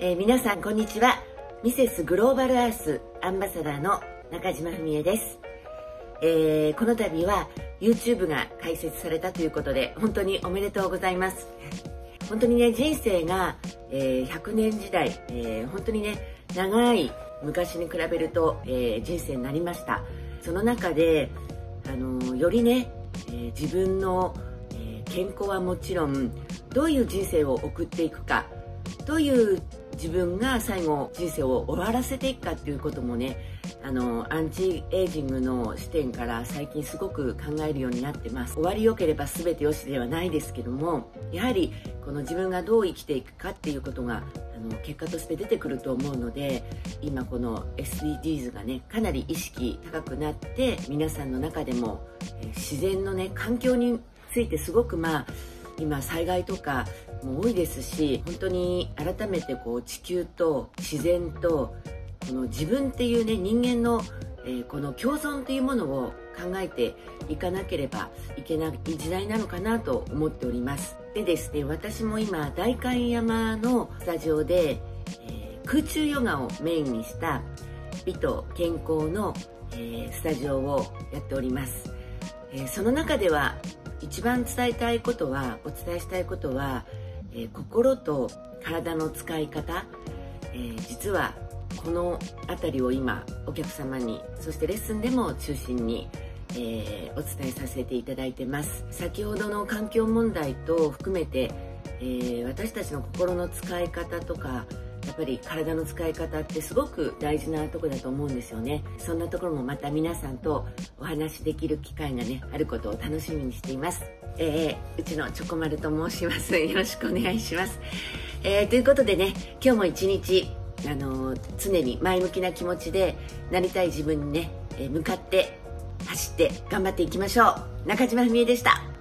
えー、皆さんこんにちは。ミセスグローバルアースアンバサダーの中島文恵です、えー、この度は YouTube が開設されたということで本当におめでとうございます。本当にね人生が、えー、100年時代、えー、本当にね長い昔に比べると、えー、人生になりました。その中で、あのよりね、え自分の、え健康はもちろんどういう人生を送っていくかどういう自分が最後人生を終わらせていくかっていうこともねあのアンチエイジングの視点から最近すごく考えるようになってます。終わりよければ全てよしではないですけどもやはりこの自分がどう生きていくかっていうことがあの結果として出てくると思うので今この SDGs がねかなり意識高くなって皆さんの中でも、え自然のね環境についてすごくまあ今災害とかも多いですし本当に改めてこう地球と自然とこの自分っていうね人間の、えー、この共存っていうものを考えていかなければいけない時代なのかなと思っております。でですね私も今代官山のスタジオで、えー、空中ヨガをメインにした美と健康の、えー、スタジオをやっております、えその中では一番伝えたいことはお伝えしたいことは、えー、心と体の使い方、えー、実はこの辺りを今お客様にそしてレッスンでも中心に、えー、お伝えさせていただいてます。先ほどの環境問題と含めて、え私たちの心の使い方とかやっぱり体の使い方ってすごく大事なとこだと思うんですよね。そんなところもまた皆さんとお話しできる機会がねあることを楽しみにしています。えー、うちのチョコマルと申します。よろしくお願いします、えー、ということでね今日も一日あの、常に前向きな気持ちでなりたい自分にね、え向かって走って頑張っていきましょう。中島文江でした。